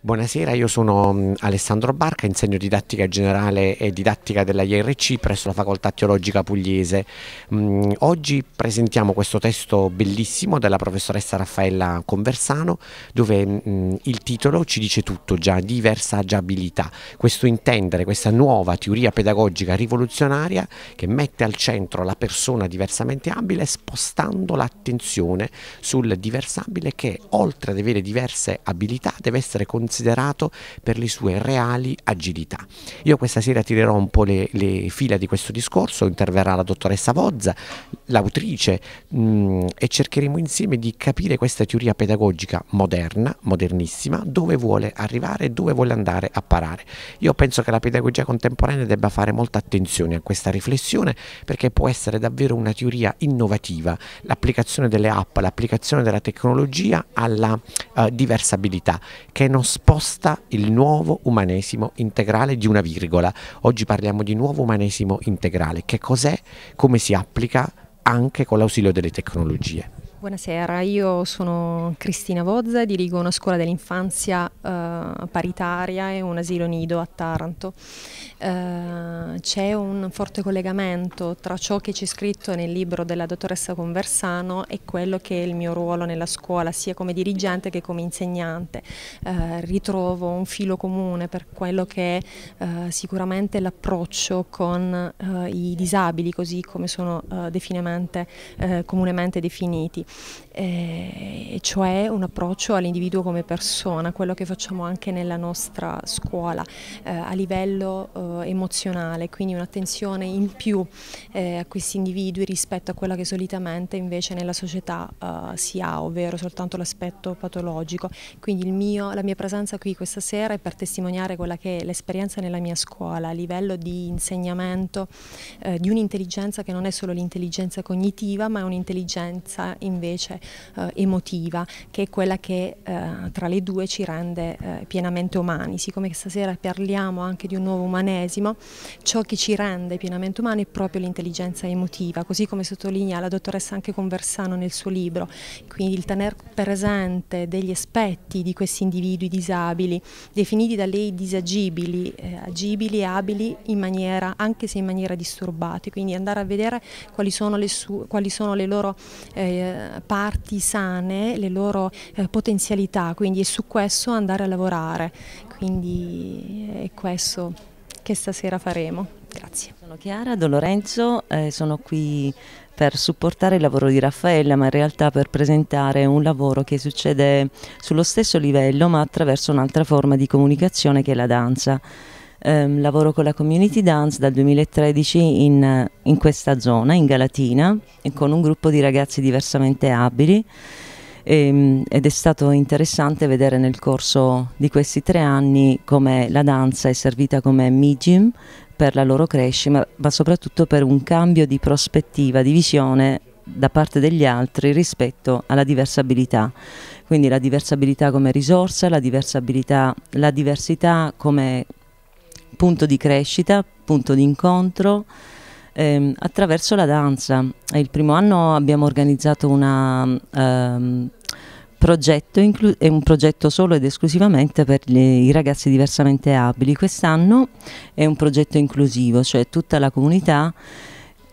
Buonasera, io sono mm, Alessandro Barca, insegno didattica generale e didattica della IRC presso la Facoltà Teologica Pugliese. Mm, oggi presentiamo questo testo bellissimo della professoressa Raffaella Conversano dove mm, il titolo ci dice tutto già, diversa agiabilità, questo intendere, questa nuova teoria pedagogica rivoluzionaria che mette al centro la persona diversamente abile spostando l'attenzione sul diversabile che oltre ad avere diverse abilità deve essere considerato considerato per le sue reali agilità. Io questa sera tirerò un po' le, le fila di questo discorso, interverrà la dottoressa Vozza, l'autrice, mm, e cercheremo insieme di capire questa teoria pedagogica moderna, modernissima, dove vuole arrivare e dove vuole andare a parare. Io penso che la pedagogia contemporanea debba fare molta attenzione a questa riflessione perché può essere davvero una teoria innovativa, l'applicazione delle app, l'applicazione della tecnologia alla uh, diversabilità che non sposta il nuovo umanesimo integrale di una virgola. Oggi parliamo di nuovo umanesimo integrale. Che cos'è? Come si applica anche con l'ausilio delle tecnologie? Buonasera, io sono Cristina Vozza, dirigo una scuola dell'infanzia eh, paritaria e un asilo nido a Taranto. Eh, c'è un forte collegamento tra ciò che c'è scritto nel libro della dottoressa Conversano e quello che è il mio ruolo nella scuola, sia come dirigente che come insegnante. Eh, ritrovo un filo comune per quello che è eh, sicuramente l'approccio con eh, i disabili, così come sono eh, comunemente definiti eh, cioè un approccio all'individuo come persona, quello che facciamo anche nella nostra scuola eh, a livello eh, emozionale, quindi un'attenzione in più eh, a questi individui rispetto a quella che solitamente invece nella società eh, si ha, ovvero soltanto l'aspetto patologico. Quindi mio, la mia presenza qui questa sera è per testimoniare quella che è l'esperienza nella mia scuola a livello di insegnamento eh, di un'intelligenza che non è solo l'intelligenza cognitiva ma è un'intelligenza invece eh, emotiva, che è quella che eh, tra le due ci rende eh, pienamente umani. Siccome stasera parliamo anche di un nuovo umanesimo, ciò che ci rende pienamente umani è proprio l'intelligenza emotiva, così come sottolinea la dottoressa anche Conversano nel suo libro, quindi il tener presente degli aspetti di questi individui disabili, definiti da lei disagibili, eh, agibili e abili in maniera, anche se in maniera disturbata, quindi andare a vedere quali sono le, su, quali sono le loro eh, parti sane, le loro eh, potenzialità, quindi è su questo andare a lavorare, quindi è questo che stasera faremo. Grazie. Sono Chiara Do Lorenzo, eh, sono qui per supportare il lavoro di Raffaella, ma in realtà per presentare un lavoro che succede sullo stesso livello, ma attraverso un'altra forma di comunicazione che è la danza. Eh, lavoro con la Community Dance dal 2013 in, in questa zona, in Galatina, con un gruppo di ragazzi diversamente abili e, ehm, ed è stato interessante vedere nel corso di questi tre anni come la danza è servita come medium per la loro crescita, ma, soprattutto per un cambio di prospettiva, di visione da parte degli altri rispetto alla diversabilità. Quindi la diversabilità come risorsa, la, la diversità come punto di crescita, punto di incontro ehm, attraverso la danza. Il primo anno abbiamo organizzato un ehm, progetto, è un progetto solo ed esclusivamente per gli, i ragazzi diversamente abili. Quest'anno è un progetto inclusivo, cioè tutta la comunità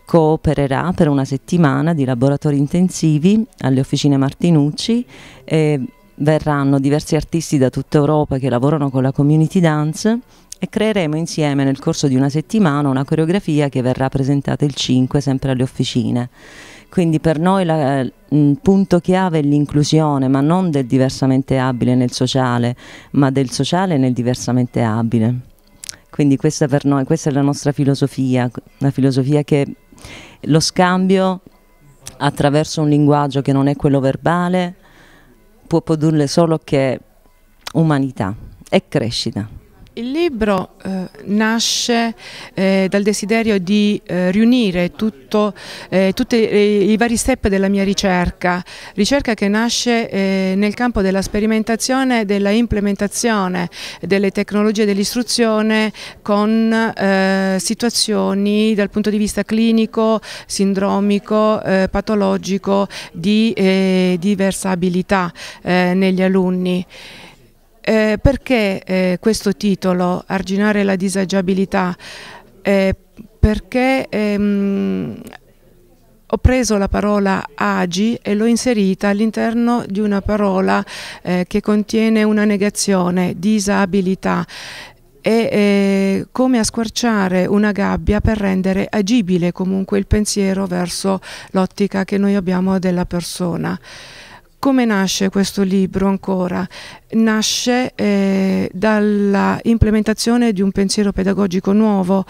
coopererà per una settimana di laboratori intensivi alle officine Martinucci e verranno diversi artisti da tutta Europa che lavorano con la community dance e creeremo insieme nel corso di una settimana una coreografia che verrà presentata il 5 sempre alle officine. Quindi per noi il punto chiave è l'inclusione, ma non del diversamente abile nel sociale, ma del sociale nel diversamente abile. Quindi questa per noi, questa è la nostra filosofia, una filosofia che lo scambio attraverso un linguaggio che non è quello verbale può produrre solo che umanità e crescita. Il libro eh, nasce eh, dal desiderio di eh, riunire tutto, eh, tutti i vari step della mia ricerca, ricerca che nasce eh, nel campo della sperimentazione e della implementazione delle tecnologie dell'istruzione con eh, situazioni dal punto di vista clinico, sindromico, patologico di diversa abilità negli alunni. Eh, perché eh, questo titolo, Arginare la disagiabilità? Eh, perché ehm, ho preso la parola agi e l'ho inserita all'interno di una parola eh, che contiene una negazione, disabilità è eh, come squarciare una gabbia per rendere agibile comunque il pensiero verso l'ottica che noi abbiamo della persona. Come nasce questo libro ancora? Nasce eh, dalla implementazione di un pensiero pedagogico nuovo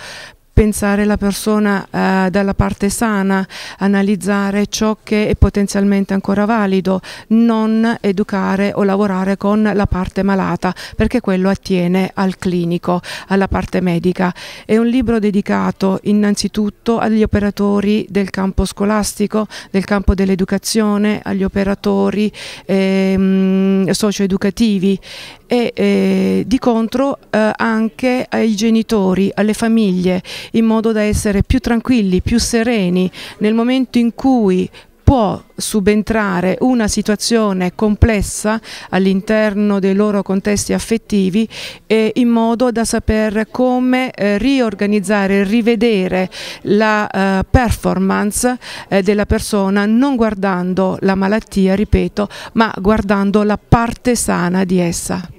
pensare la persona eh, dalla parte sana, analizzare ciò che è potenzialmente ancora valido, non educare o lavorare con la parte malata, perché quello attiene al clinico, alla parte medica. È un libro dedicato innanzitutto agli operatori del campo scolastico, del campo dell'educazione, agli operatori ehm, socio-educativi e eh, di contro eh, anche ai genitori, alle famiglie, in modo da essere più tranquilli, più sereni nel momento in cui può subentrare una situazione complessa all'interno dei loro contesti affettivi eh, in modo da saper come eh, riorganizzare, rivedere la eh, performance eh, della persona non guardando la malattia, ripeto, ma guardando la parte sana di essa.